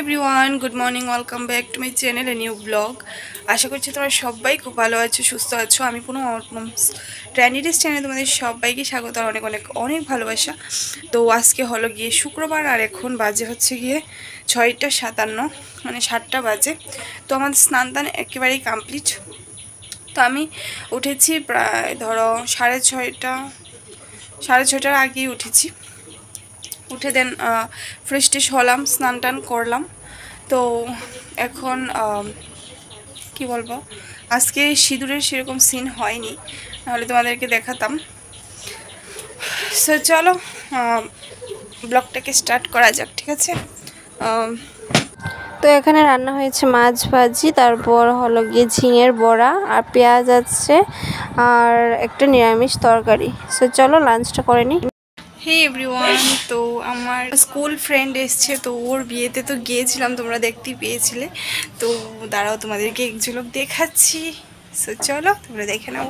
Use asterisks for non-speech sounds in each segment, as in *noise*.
Everyone, good morning, welcome back to my channel, a new blog. আশা করছি তোমরা সবাই খুব ভালো আছো, সুস্থ আছো। আমি কোনো ট্র্যানিডিস চ্যানেলে তোমাদের সবাইকে স্বাগত, আর অনেক অনেক অনেক ভালোবাসা। তো আজকে হলো গিয়ে শুক্রবার, আর এখন বাজে হচ্ছে গিয়ে ছয়টা সাতান্ন মানে সাতটা বাজে। তো আমার স্নান টান একেবারেই কমপ্লিট তো আমি উঠেছি প্রায়, ধরো সাড়ে ছয়টা, সাড়ে ছয়টার আগেই উঠেছি। উঠে দেন ফ্রেশ ট্রেশ হলাম, স্নান টান করলাম। তো এখন কি বলব, আজকে সিঁদুরের সেরকম সিন হয়নি, নাহলে তোমাদেরকে দেখাতাম। সো চলো ব্লগটাকে স্টার্ট করা যাক, ঠিক আছে? তো এখানে রান্না হয়েছে মাছ ভাজি, তারপর হলো গিয়ে ঝিঙের বড়া আর পেঁয়াজ আছে আর একটা নিরামিষ তরকারি। সো চলো লাঞ্চটা করে নিই। হে এভরিওয়ান তো আমার স্কুল ফ্রেন্ড এসছে, তো ওর বিয়েতে তো গিয়েছিলাম, তোমরা দেখতেই পেয়েছিলে। তো দাঁড়াও, তোমাদেরকে এক ঝলক দেখাচ্ছি। সো চলো, তোমরা দেখে নাও।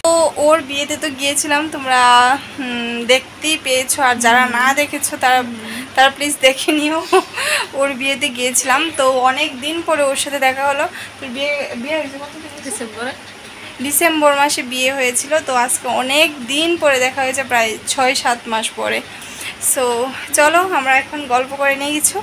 তো ওর বিয়েতে তো গিয়েছিলাম, তোমরা দেখতেই পেয়েছ। আর যারা না দেখেছ, তারা তারা প্লিজ দেখে নিও। ওর বিয়েতে গিয়েছিলাম, তো অনেক দিন পরে ওর সাথে দেখা হলো। তোর বিয়ে বিয়ে হয়েছে কত ডিসেম্বরে ডিসেম্বর মাসে বিয়ে হয়েছিল, তো আজকে অনেক দিন পরে দেখা হয়েছে, প্রায় ছয় সাত মাস পরে। সো চলো, আমরা এখন গল্প করে নিয়ে কিছু।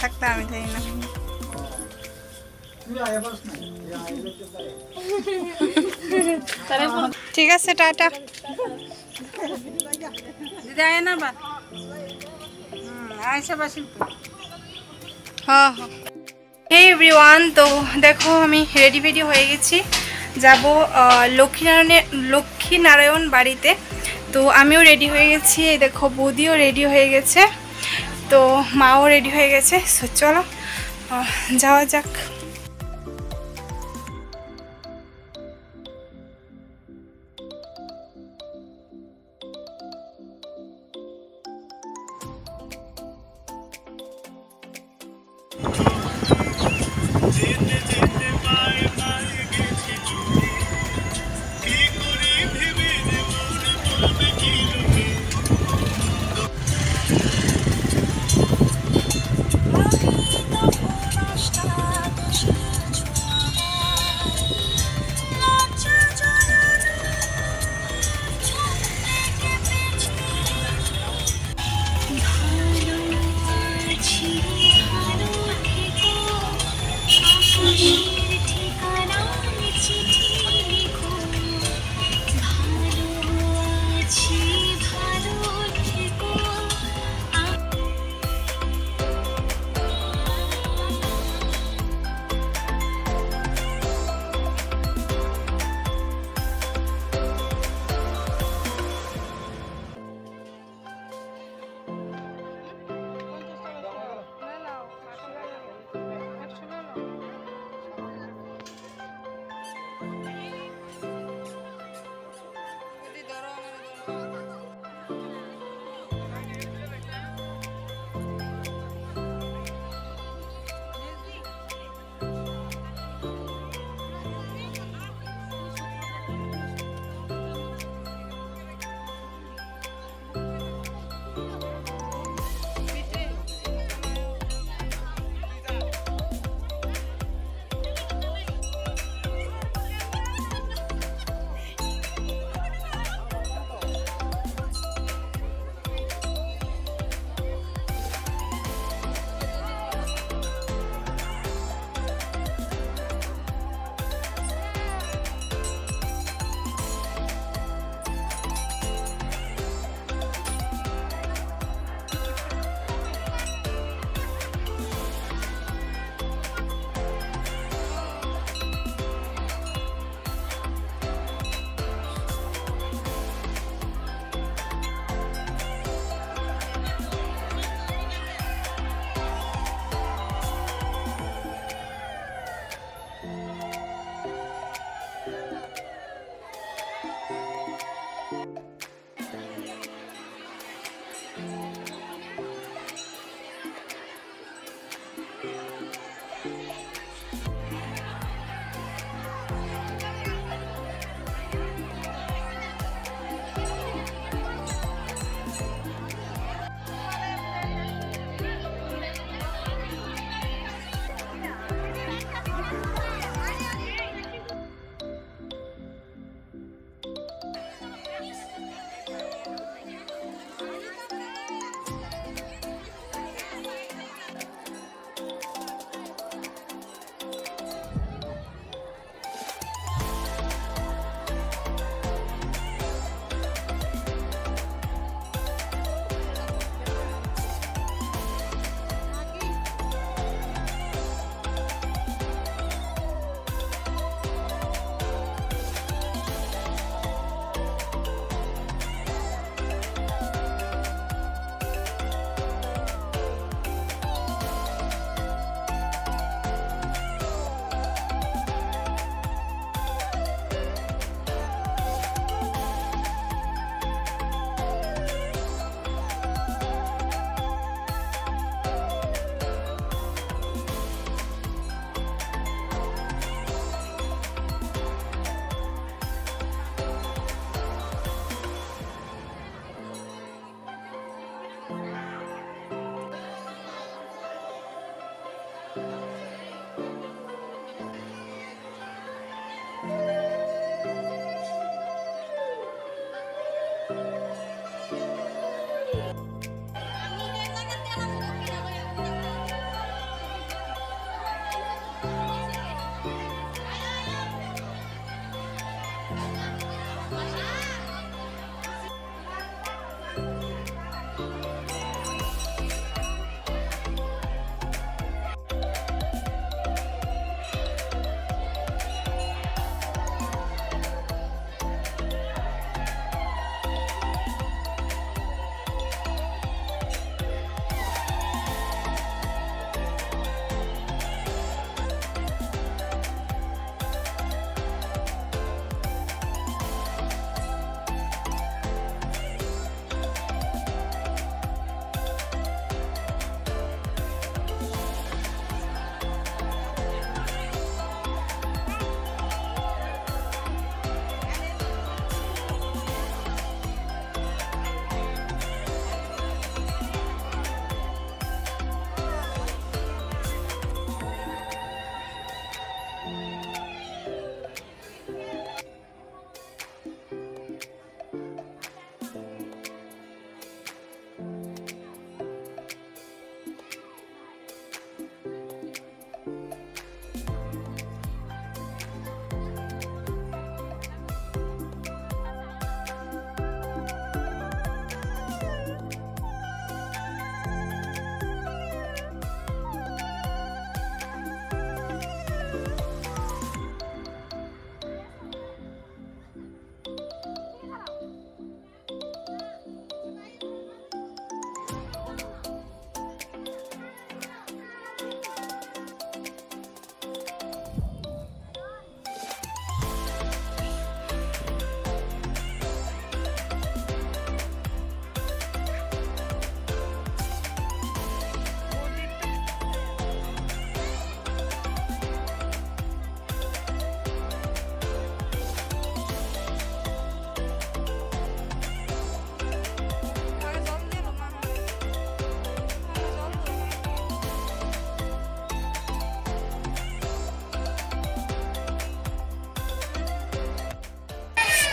থাকতে আমি না। ঠিক আছে টাটা। হ্যাঁ হ্যাঁ হে এভরিওয়ান তো দেখো আমি রেডি ফেডি হয়ে গেছি। যাব লক্ষ্মীনারায়ণের লক্ষ্মীনারায়ণ বাড়িতে। তো আমিও রেডি হয়ে গেছি। এই দেখো বৌদিও রেডি হয়ে গেছে। তো মাও রেডি হয়ে গেছে সো চলো যাওয়া যাক।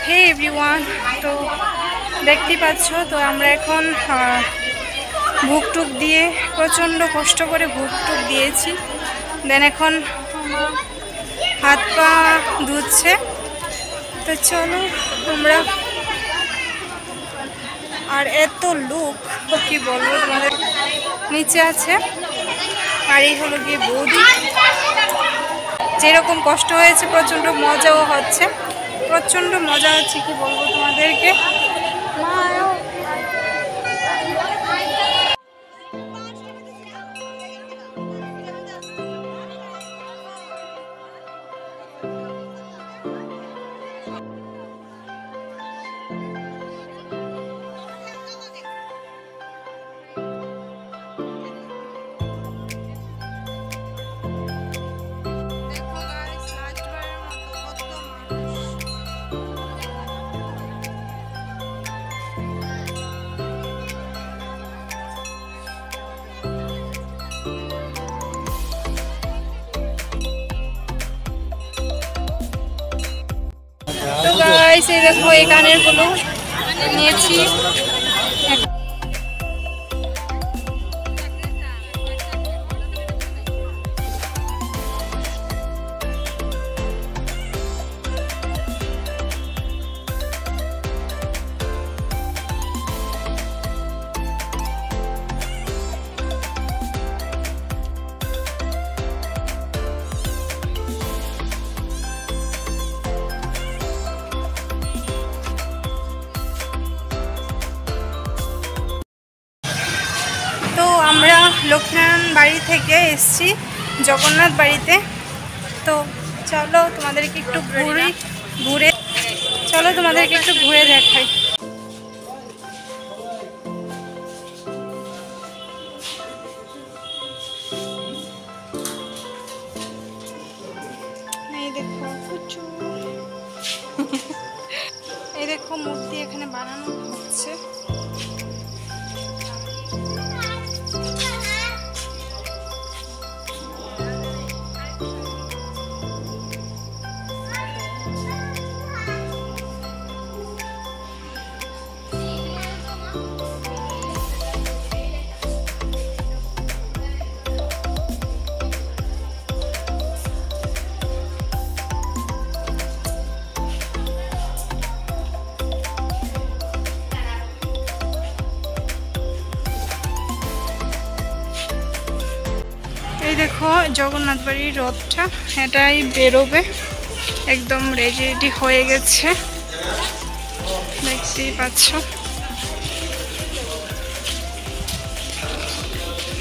হে এভরিওয়ান তো দেখতেই পাচ্ছ তো আমরা এখন আহ, ভুক দিয়ে প্রচণ্ড কষ্ট করে ভুক টুক দিয়েছি। দেন এখন হাত পা ধুচ্ছে। তো চলো আমরা আর এত লোক কি বলব তোমাদের? নিচে আছে। আর এই হলো গিয়ে বৌদি। যেরকম কষ্ট হয়েছে প্রচণ্ড মজাও হচ্ছে। প্রচণ্ড মজা হচ্ছে কি বলব তোমাদেরকে? গাইস এই দেখো এই গানেরগুলো। নিয়েছি। লক্ষ্মীনারায়ণ বাড়ি থেকে এসছি জগন্নাথ বাড়িতে। তো চলো তোমাদেরকে একটু ঘুরে ঘুরে চলো তোমাদেরকে একটু ঘুরে দেখাই। এই দেখো *laughs* এই দেখো মূর্তি এখানে বানানো হচ্ছে। জগন্নাথ বাড়ির রথটা, এটাই বেরোবে। একদম রেডি রেডি হয়ে গেছে। দেখতেই পাচ্ছ।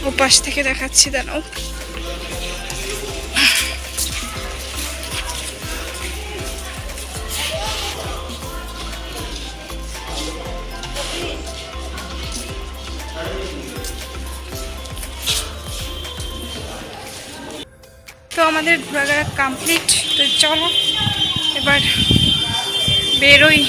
ওপাশ থেকে দেখাচ্ছি দাঁড়াও। আমাদের ঘোরাঘোরা কমপ্লিট তো চলো এবার বেরোই।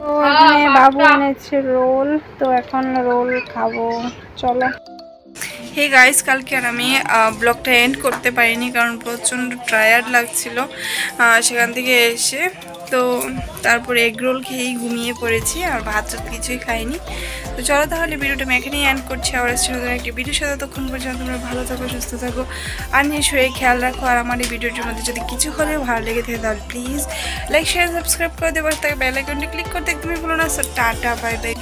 তো এখানে বাবু এনেছে রোল তো এখন রোল খাব। চলো। হে গাইস কালকে আর আমি ব্লগটা এন্ড করতে পারিনি কারণ প্রচণ্ড টায়ার্ড লাগছিল। সেখান থেকে এসে তো তারপরে এগরোল খেয়েই ঘুমিয়ে পড়েছি আর ভাত কিছুই খাইনি। তো চলো তাহলে ভিডিওটা আমি এখানেই অ্যান্ড করছি। আবার আসছি নতুন একটি ভিডিওর সাথে। তখন পর্যন্ত তোমরা ভালো থাকো, সুস্থ থাকো আর নিয়ে শরীর খেয়াল রাখো। আর আমার এই ভিডিওটির মধ্যে যদি কিছু হলেও ভালো লেগে থাকে তাহলে প্লিজ লাইক শেয়ার সাবস্ক্রাইব করে দেবো। তাকে বেলাইকনটি ক্লিক করতে একদমই বলো না। So tata bye bye